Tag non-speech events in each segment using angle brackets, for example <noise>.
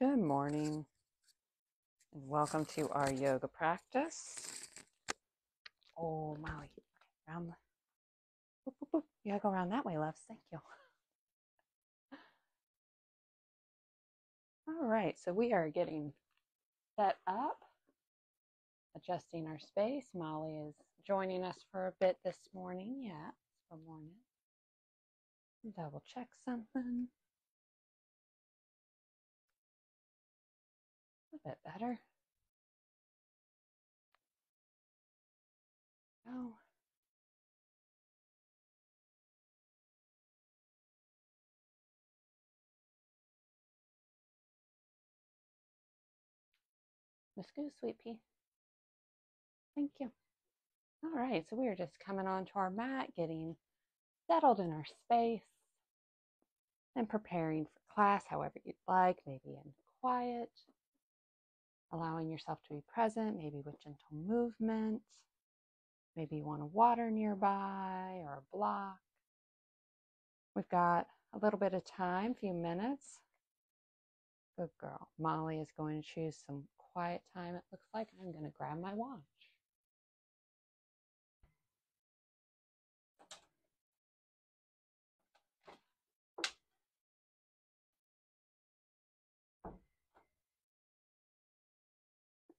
Good morning and welcome to our yoga practice. Oh, Molly, around boop, boop, boop. you gotta go around that way, loves. Thank you. All right, so we are getting set up, adjusting our space. Molly is joining us for a bit this morning. Yeah, good morning. Double check something. Bit better. Oh, Goose, sweet pea. Thank you. All right, so we are just coming onto our mat, getting settled in our space, and preparing for class however you'd like, maybe in quiet, allowing yourself to be present, maybe with gentle movement. Maybe you want a water nearby or a block. We've got a little bit of time, a few minutes. Good girl. Molly is going to choose some quiet time, it looks like. I'm going to grab my watch.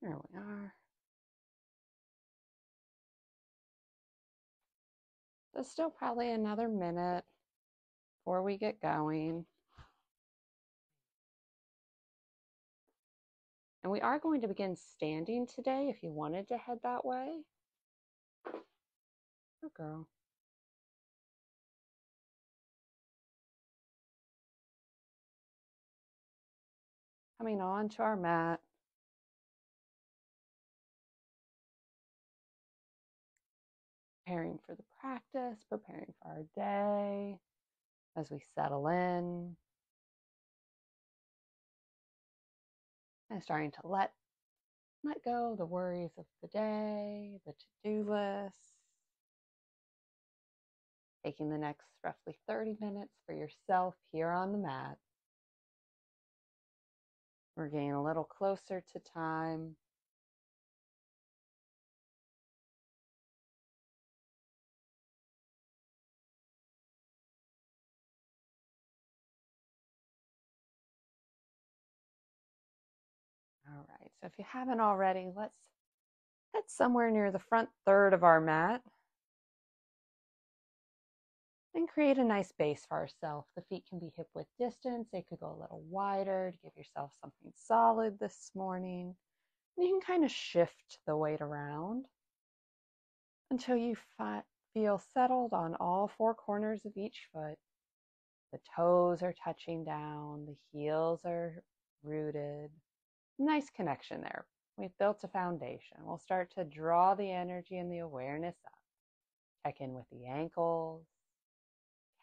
There we are. So still probably another minute before we get going. And we are going to begin standing today if you wanted to head that way. Good girl. Coming on to our mat. Preparing for the practice, preparing for our day as we settle in. And starting to let let go the worries of the day, the to-do list. Taking the next roughly 30 minutes for yourself here on the mat. We're getting a little closer to time. So if you haven't already, let's head somewhere near the front third of our mat and create a nice base for ourselves. The feet can be hip width distance. They could go a little wider to give yourself something solid this morning. And you can kind of shift the weight around until you feel settled on all four corners of each foot. The toes are touching down, the heels are rooted, nice connection there. We've built a foundation. We'll start to draw the energy and the awareness up. Check in with the ankles,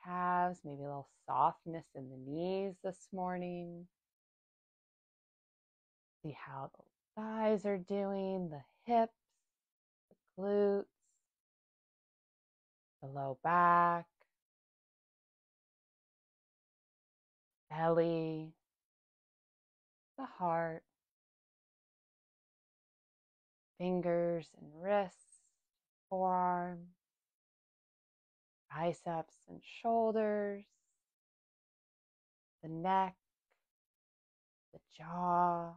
calves, maybe a little softness in the knees this morning. See how the thighs are doing, the hips, the glutes, the low back, belly, the heart fingers and wrists, forearms, biceps and shoulders, the neck, the jaw,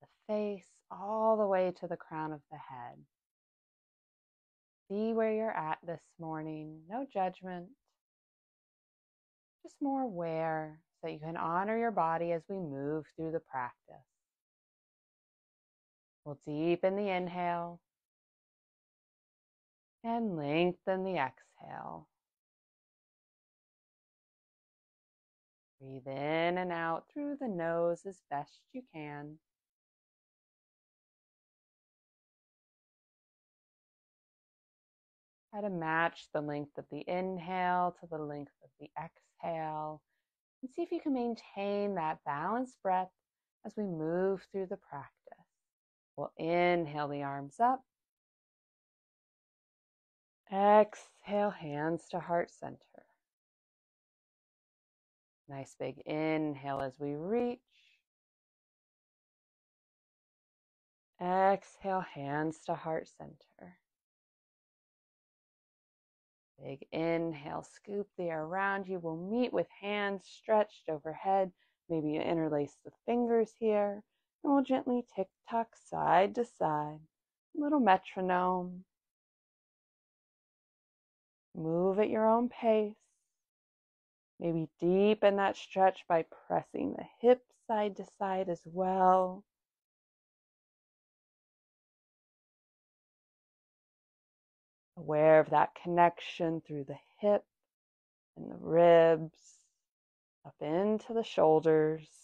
the face, all the way to the crown of the head. See where you're at this morning. No judgment, just more aware so you can honor your body as we move through the practice. We'll deepen the inhale and lengthen the exhale. Breathe in and out through the nose as best you can. Try to match the length of the inhale to the length of the exhale and see if you can maintain that balanced breath as we move through the practice. We'll inhale the arms up. Exhale, hands to heart center. Nice big inhale as we reach. Exhale, hands to heart center. Big inhale, scoop the air around you. We'll meet with hands stretched overhead. Maybe you interlace the fingers here. And we'll gently tick tock side to side. Little metronome. Move at your own pace. Maybe deepen that stretch by pressing the hips side to side as well. Aware of that connection through the hip and the ribs, up into the shoulders.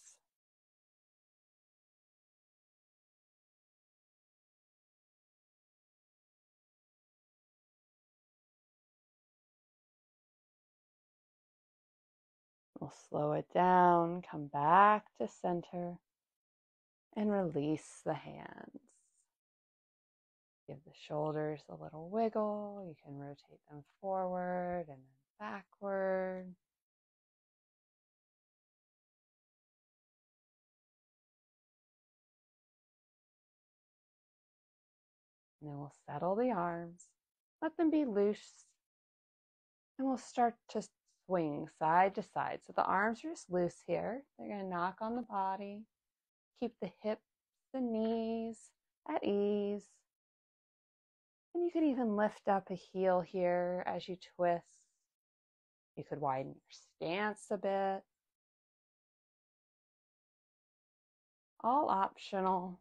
We'll slow it down, come back to center, and release the hands. Give the shoulders a little wiggle. You can rotate them forward and then backward. And then we'll settle the arms, let them be loose, and we'll start to swing side to side. So the arms are just loose here. They're going to knock on the body. Keep the hips, the knees at ease. And you could even lift up a heel here as you twist. You could widen your stance a bit. All optional.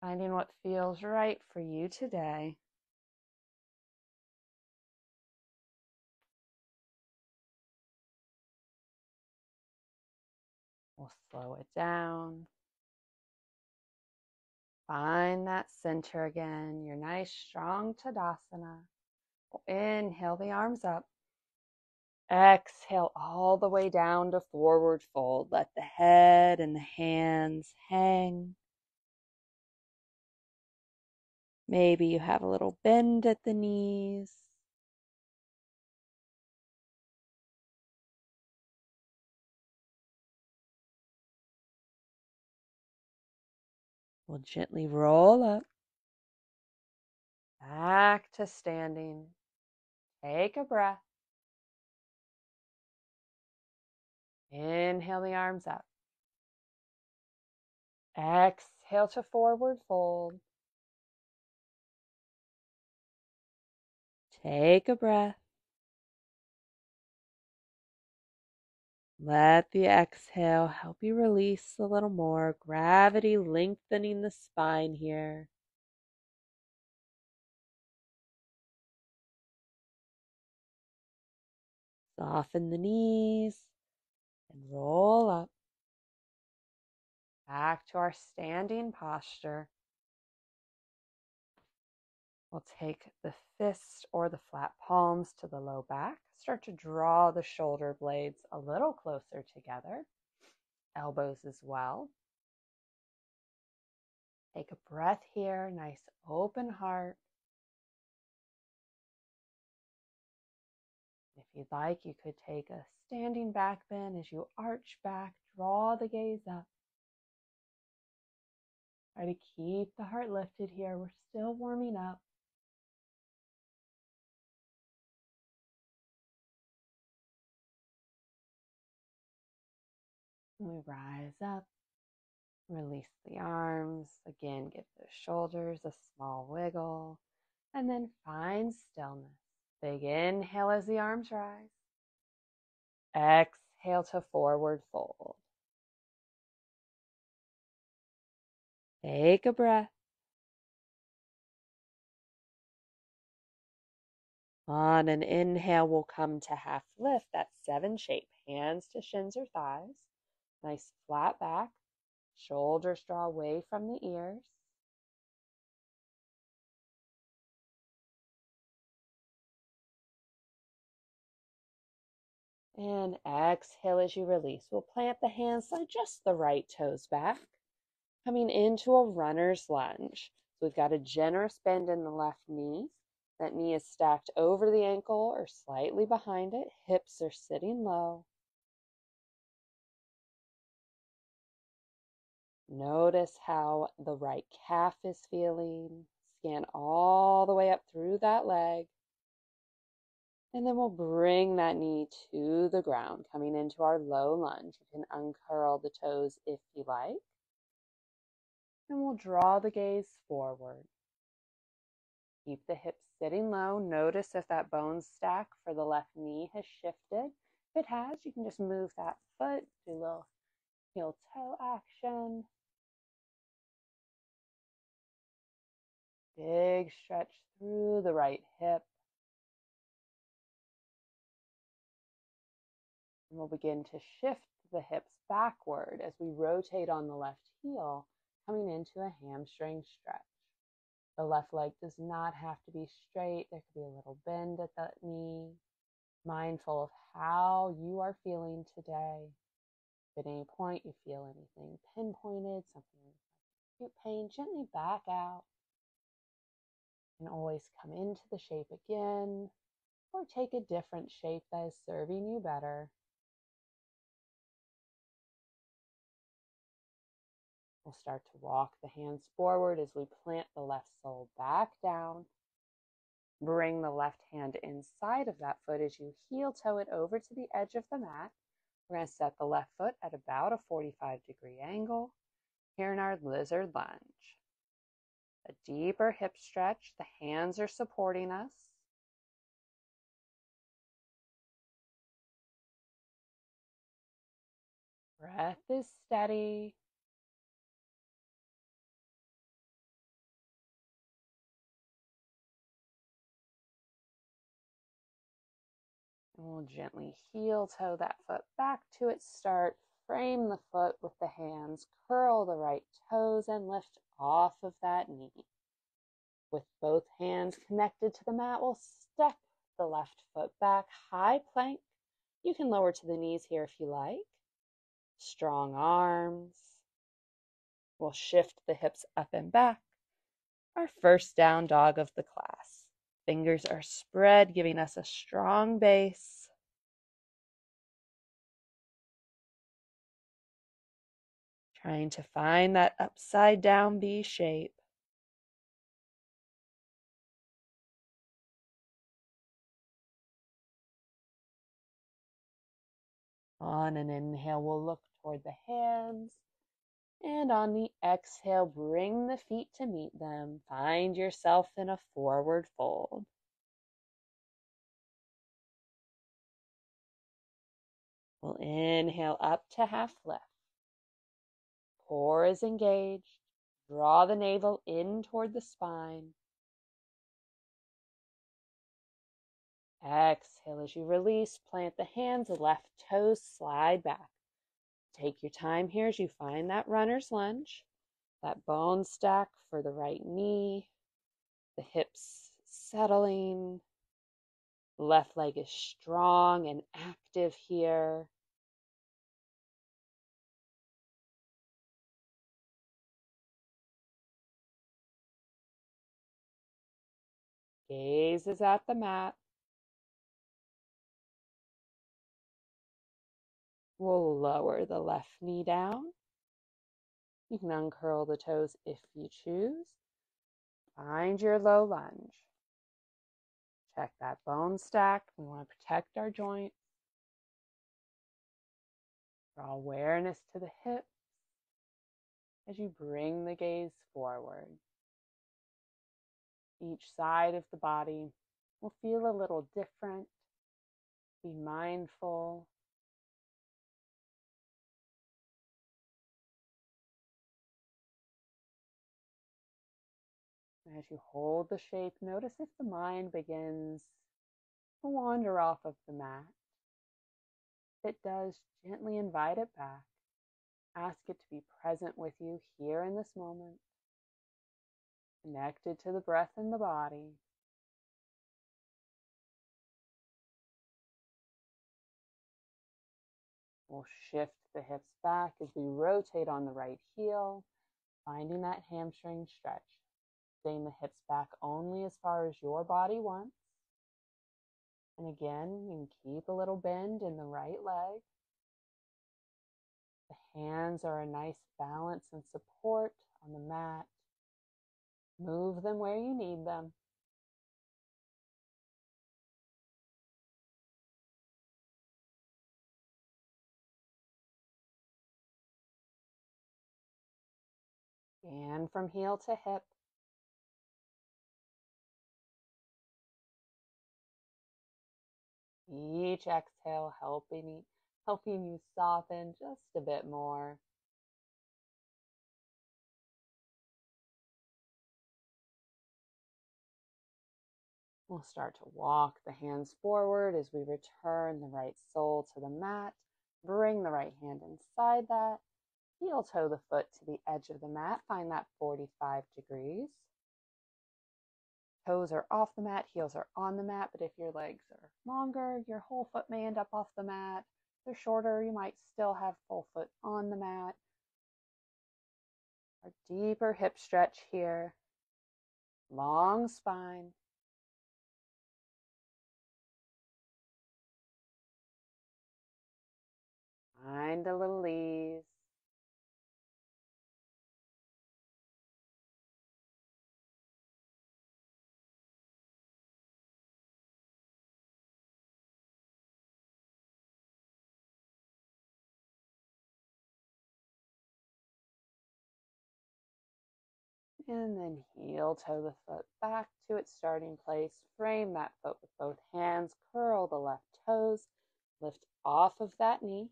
Finding what feels right for you today. Slow it down. Find that center again, your nice strong Tadasana. Inhale the arms up. Exhale all the way down to forward fold. Let the head and the hands hang. Maybe you have a little bend at the knees. We'll gently roll up. Back to standing. Take a breath. Inhale the arms up. Exhale to forward fold. Take a breath. Let the exhale help you release a little more. Gravity lengthening the spine here. Soften the knees and roll up. Back to our standing posture. We'll take the fist or the flat palms to the low back. Start to draw the shoulder blades a little closer together, elbows as well. Take a breath here, nice open heart. If you'd like, you could take a standing back bend as you arch back, draw the gaze up. Try to keep the heart lifted here. We're still warming up. We rise up, release the arms. Again, give the shoulders a small wiggle, and then find stillness. Big inhale as the arms rise. Exhale to forward fold. Take a breath. On an inhale, we'll come to half lift, that seven shape, hands to shins or thighs. Nice flat back. Shoulders draw away from the ears. And exhale as you release. We'll plant the hands, slide just the right toes back, coming into a runner's lunge. So we've got a generous bend in the left knee. That knee is stacked over the ankle or slightly behind it. Hips are sitting low. Notice how the right calf is feeling. Scan all the way up through that leg. And then we'll bring that knee to the ground, coming into our low lunge. You can uncurl the toes if you like. And we'll draw the gaze forward. Keep the hips sitting low. Notice if that bone stack for the left knee has shifted. If it has, you can just move that foot, do a little heel toe action. Big stretch through the right hip. And we'll begin to shift the hips backward as we rotate on the left heel, coming into a hamstring stretch. The left leg does not have to be straight. There could be a little bend at the knee. Mindful of how you are feeling today. At any point you feel anything pinpointed, something acute pain, gently back out. And always come into the shape again, or take a different shape that is serving you better. We'll start to walk the hands forward as we plant the left sole back down. Bring the left hand inside of that foot as you heel toe it over to the edge of the mat. We're going to set the left foot at about a 45 degree angle here in our lizard lunge. A deeper hip stretch. The hands are supporting us. Breath is steady. We'll gently heel toe that foot back to its start. Frame the foot with the hands. Curl the right toes and lift off of that knee. With both hands connected to the mat, we'll step the left foot back. High plank. You can lower to the knees here if you like. Strong arms. We'll shift the hips up and back. Our first down dog of the class. Fingers are spread, giving us a strong base. Trying to find that upside down V shape. On an inhale, we'll look toward the hands. And on the exhale, bring the feet to meet them. Find yourself in a forward fold. We'll inhale up to half lift. Core is engaged. Draw the navel in toward the spine. Exhale as you release, plant the hands, left toes slide back. Take your time here as you find that runner's lunge, that bone stack for the right knee, the hips settling. Left leg is strong and active here. Gaze is at the mat. We'll lower the left knee down. You can uncurl the toes if you choose. Find your low lunge. Check that bone stack. We want to protect our joints. Draw awareness to the hips as you bring the gaze forward. Each side of the body will feel a little different. Be mindful As you hold the shape, notice if the mind begins to wander off of the mat. If it does, gently invite it back. Ask it to be present with you here in this moment, connected to the breath and the body. We'll shift the hips back as we rotate on the right heel, finding that hamstring stretch. Bring the hips back only as far as your body wants. And again, you can keep a little bend in the right leg. The Hands are a nice balance and support on the mat. Move them where you need them. And from heel to hip. Each exhale helping, helping you soften just a bit more. We'll start to walk the hands forward as we return the right sole to the mat. Bring the right hand inside that. Heel toe the foot to the edge of the mat. Find that 45 degrees. Toes are off the mat, heels are on the mat, but if your legs are longer, your whole foot may end up off the mat. If they're shorter, you might still have full foot on the mat. A deeper hip stretch here. Long spine. Find a little ease. And then heel toe the foot back to its starting place. Frame that foot with both hands. Curl the left toes. Lift off of that knee.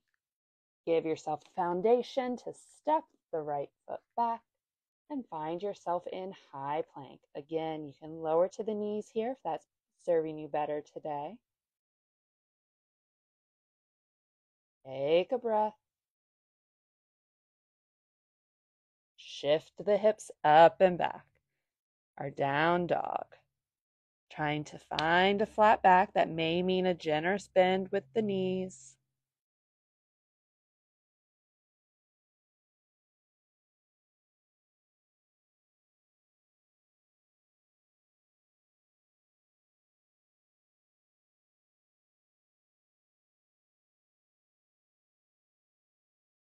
Give yourself a foundation to step the right foot back and find yourself in high plank. Again, you can lower to the knees here if that's serving you better today. Take a breath. Shift the hips up and back. Our down dog. Trying to find a flat back. That may mean a generous bend with the knees.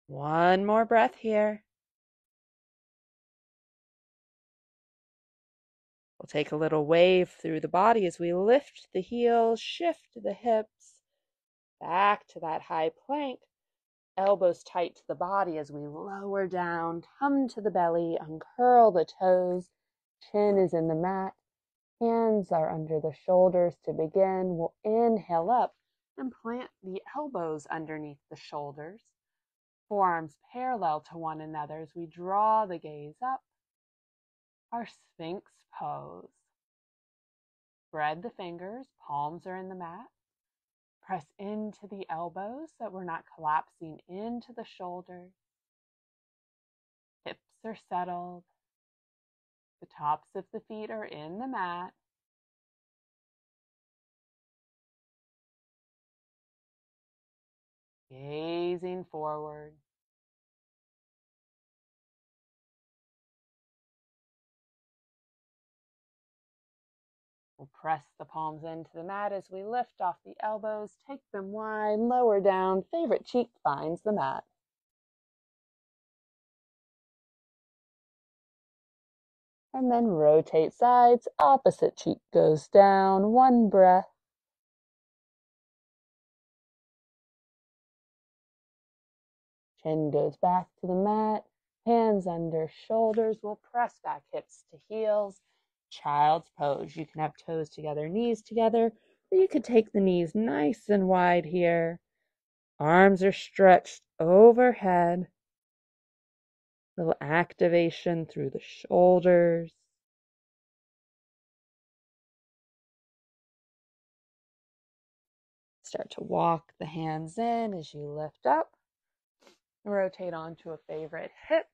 One more breath here. Take a little wave through the body as we lift the heels, shift the hips back to that high plank. Elbows tight to the body as we lower down, come to the belly, uncurl the toes. Chin is in the mat. Hands are under the shoulders to begin. We'll inhale up and plant the elbows underneath the shoulders. Forearms parallel to one another as we draw the gaze up. Our Sphinx pose. Spread the fingers, palms are in the mat. Press into the elbows so that we're not collapsing into the shoulders. Hips are settled. The tops of the feet are in the mat. Gazing forward. Press the palms into the mat as we lift off the elbows, take them wide, lower down. Favorite cheek finds the mat. And then rotate sides, opposite cheek goes down. One breath. Chin goes back to the mat, hands under shoulders. We'll press back hips to heels child's pose. You can have toes together, knees together, or you could take the knees nice and wide here. Arms are stretched overhead. Little activation through the shoulders. Start to walk the hands in as you lift up. Rotate onto a favorite hip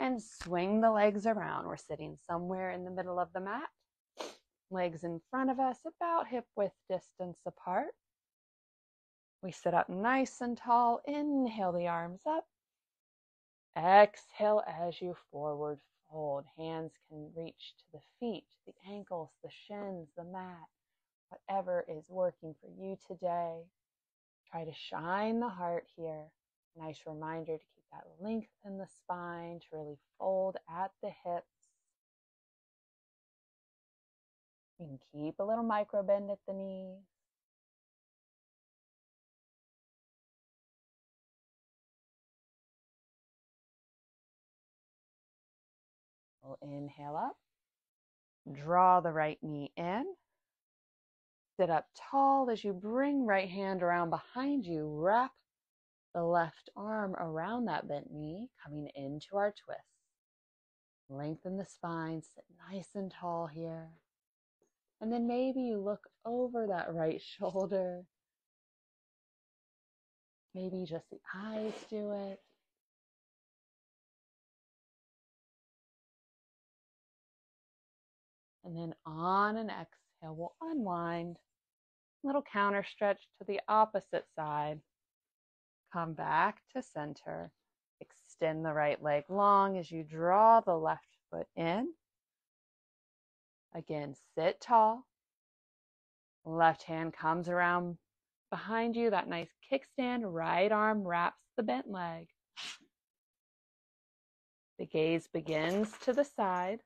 and swing the legs around. We're sitting somewhere in the middle of the mat. Legs in front of us, about hip width distance apart. We sit up nice and tall. Inhale the arms up. Exhale as you forward fold. Hands can reach to the feet, the ankles, the shins, the mat, whatever is working for you today. Try to shine the heart here. Nice reminder to keep that length in the spine, to really fold at the hips. You can keep a little micro bend at the knees. We'll inhale up, draw the right knee in, sit up tall as you bring right hand around behind you, wrap the left arm around that bent knee, coming into our twist. Lengthen the spine, sit nice and tall here. And then maybe you look over that right <laughs> shoulder. Maybe just the eyes do it. And then on an exhale, we'll unwind. Little counter stretch to the opposite side. Come back to center. Extend the right leg long as you draw the left foot in. Again, sit tall. Left hand comes around behind you, that nice kickstand. Right arm wraps the bent leg. The gaze begins to the side.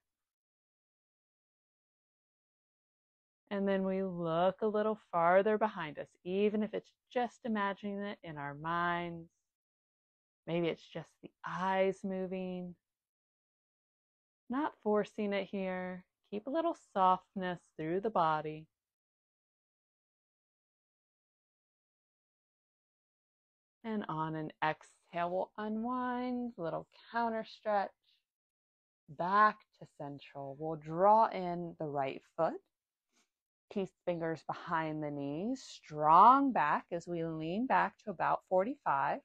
And then we look a little farther behind us, even if it's just imagining it in our minds. Maybe it's just the eyes moving. Not forcing it here. Keep a little softness through the body. And on an exhale, we'll unwind, little counter stretch back to central. We'll draw in the right foot Keep fingers behind the knees, strong back as we lean back to about 45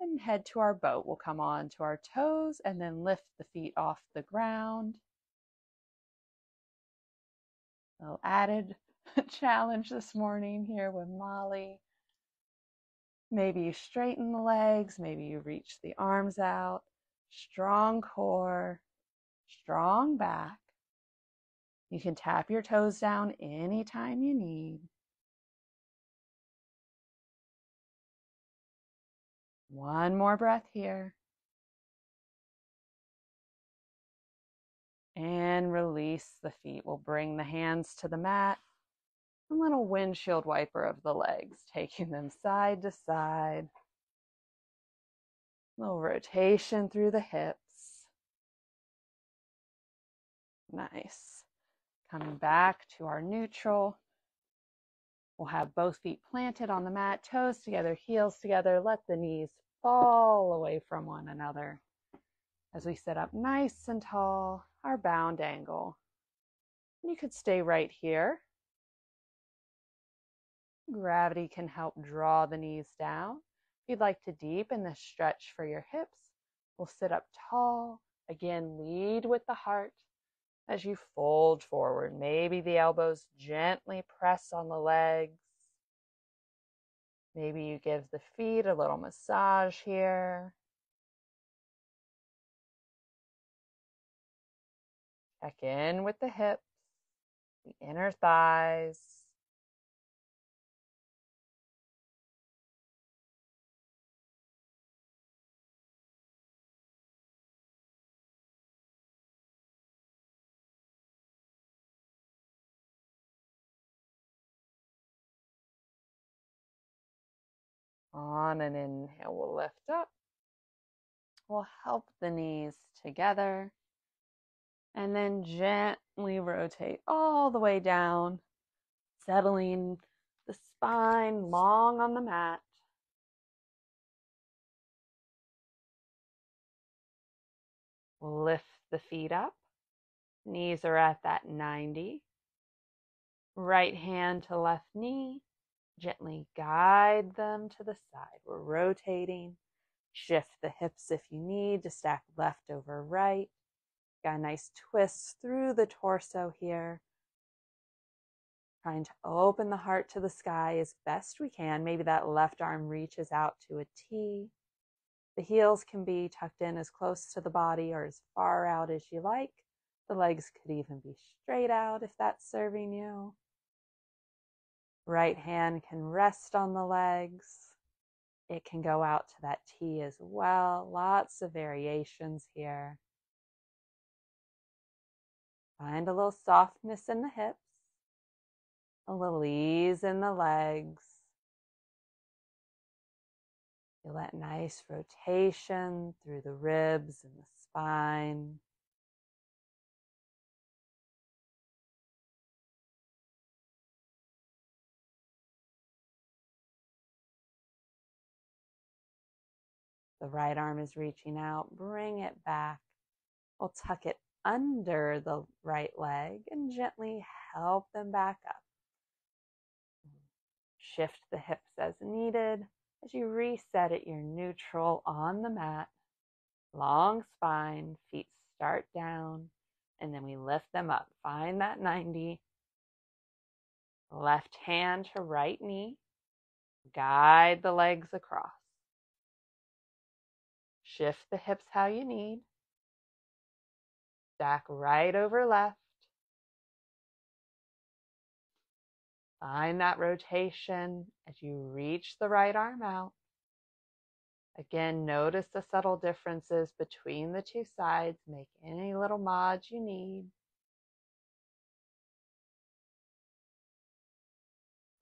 and head to our boat. We'll come on to our toes and then lift the feet off the ground. So added <laughs> challenge this morning here with Molly. Maybe you straighten the legs, maybe you reach the arms out. Strong core, strong back. You can tap your toes down anytime you need. One more breath here. And release the feet. We'll bring the hands to the mat. A little windshield wiper of the legs, <laughs> taking them side to side. A little rotation through the hips. Nice. Coming back to our neutral. We'll have both feet planted on the mat, toes together, heels together. Let the knees fall away from one another as we sit up nice and tall, our bound angle. You could stay right here. Gravity can help draw the knees down. If you'd like to deepen the stretch for your hips, we'll sit up tall. Again, lead with the heart as you fold forward. Maybe the elbows gently press on the legs. Maybe you give the feet a little massage here. Check in with the hips, the inner thighs. On an inhale, we'll lift up. We'll help the knees together. And then gently rotate all the way down, settling the spine long on the mat. Lift the feet up. Knees are at that 90. Right hand to left knee. Gently guide them to the side. We're rotating. Shift the hips if you need to stack left over right. Got a nice twist through the torso here. Trying to open the heart to the sky as best we can. Maybe that left arm reaches out to a T. The heels can be tucked in as close to the body or as far out as you like. The legs could even be straight out if that's serving you. Right hand can rest on the legs. It can go out to that T as well. Lots of variations here. Find a little softness in the hips, a little ease in the legs. Feel that nice rotation through the ribs and the spine. The right arm is reaching out. Bring it back. We'll tuck it under the right leg and gently help them back up. Shift the hips as needed as you reset at your neutral on the mat. Long spine, feet start down, and then we lift them up. Find that 90. Left hand to right knee. Guide the legs across. Shift the hips how you need. Stack right over left. Find that rotation as you reach the right arm out. Again, notice the subtle differences between the two sides. Make any little mods you need.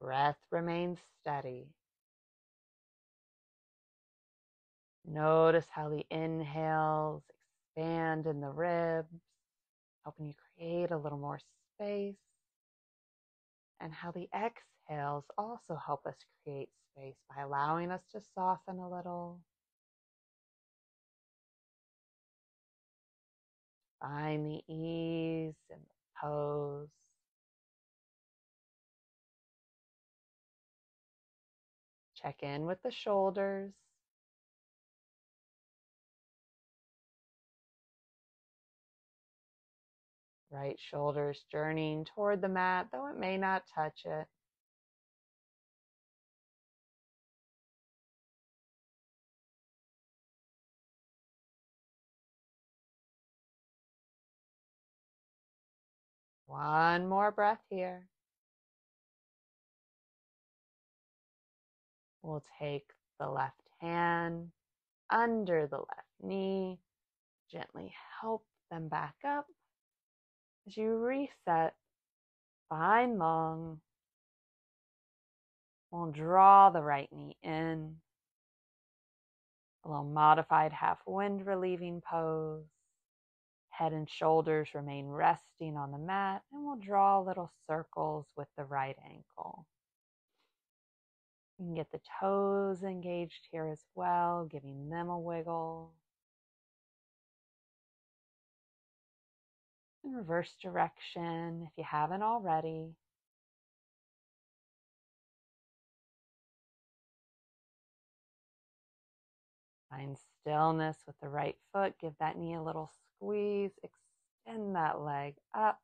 Breath remains steady. Notice how the inhales expand in the ribs, helping you create a little more space. And how the exhales also help us create space by allowing us to soften a little. Find the ease in the pose. Check in with the shoulders. Right shoulder's journeying toward the mat, though it may not touch it. One more breath here. We'll take the left hand under the left knee, gently help them back up. As you reset, find long. We'll draw the right knee in. A little modified half wind relieving pose. Head and shoulders remain resting on the mat, and we'll draw little circles with the right ankle. You can get the toes engaged here as well, giving them a wiggle. In reverse direction if you haven't already. Find stillness with the right foot. Give that knee a little squeeze. Extend that leg up.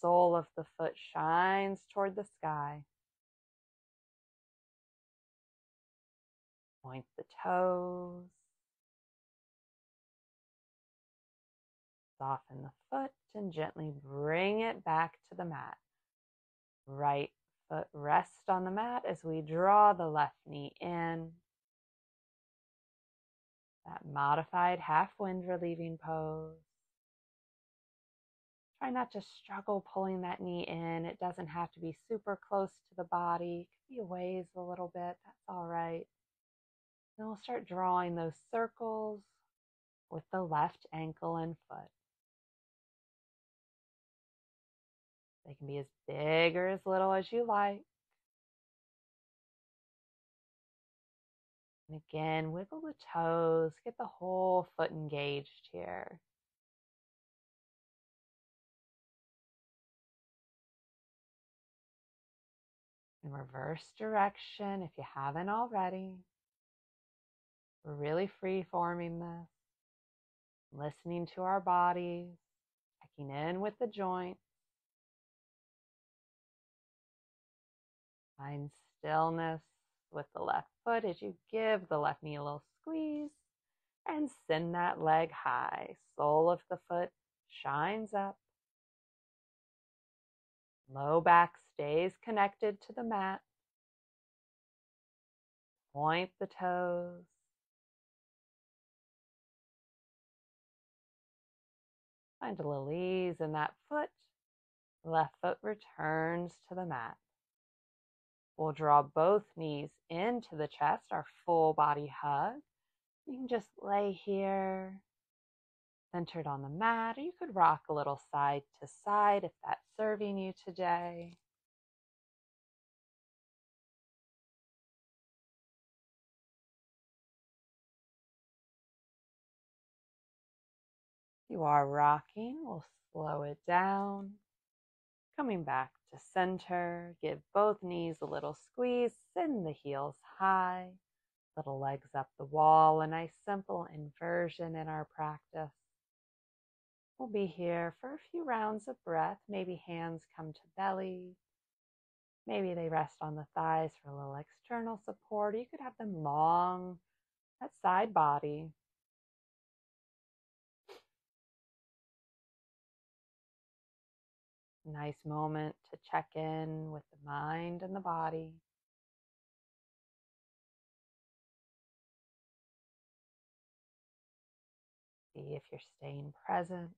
Sole of the foot shines toward the sky. Point the toes. Soften the foot and gently bring it back to the mat. Right foot rests on the mat as we draw the left knee in. That modified half wind relieving pose. Try not to struggle pulling that knee in. It doesn't have to be super close to the body. It could be a ways a little bit. That's all right. Then we'll start drawing those circles with the left ankle and foot. They can be as big or as little as you like. And again, wiggle the toes, get the whole foot engaged here. In reverse direction, if you haven't already, we're really free forming this, listening to our bodies, checking in with the joints. Find stillness with the left foot as you give the left knee a little squeeze and send that leg high. Sole of the foot shines up. Low back stays connected to the mat. Point the toes. Find a little ease in that foot. Left foot returns to the mat. We'll draw both knees into the chest, our full body hug. You can just lay here, centered on the mat, or you could rock a little side to side if that's serving you today. You are rocking, we'll slow it down. Coming back to center, give both knees a little squeeze, send the heels high, little legs up the wall, a nice simple inversion in our practice. We'll be here for a few rounds of breath. Maybe hands come to belly. Maybe they rest on the thighs for a little external support. You could have them long at side body. Nice moment to check in with the mind and the body. See if you're staying present.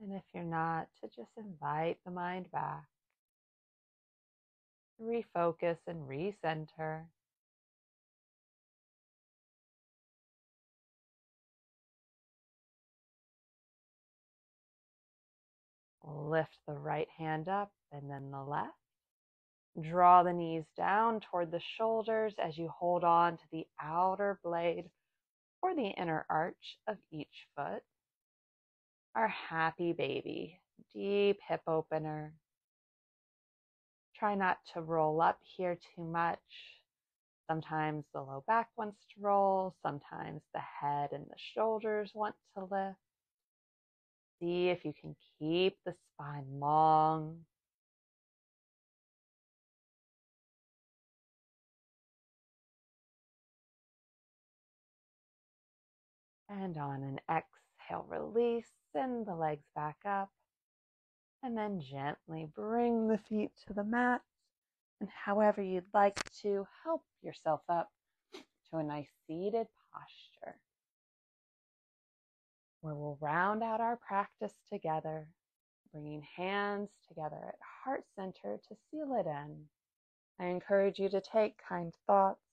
And if you're not, to just invite the mind back. Refocus and recenter. Lift the right hand up and then the left. Draw the knees down toward the shoulders as you hold on to the outer blade or the inner arch of each foot. Our happy baby, deep hip opener. Try not to roll up here too much. Sometimes the low back wants to roll, sometimes the head and the shoulders want to lift. See if you can keep the spine long. And on an exhale, release, send the legs back up. And then gently bring the feet to the mat. And however you'd like to help yourself up to a nice seated posture where we'll round out our practice together, bringing hands together at heart center to seal it in. I encourage you to take kind thoughts,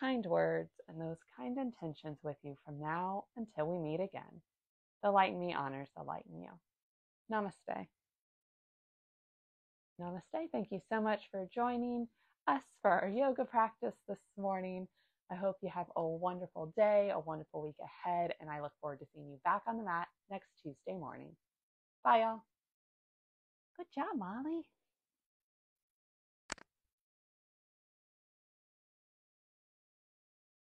kind words, and those kind intentions with you from now until we meet again. The light in me honors the light in you. Namaste. Namaste. Thank you so much for joining us for our yoga practice this morning. I hope you have a wonderful day, a wonderful week ahead, and I look forward to seeing you back on the mat next Tuesday morning. Bye, y'all. Good job, Molly.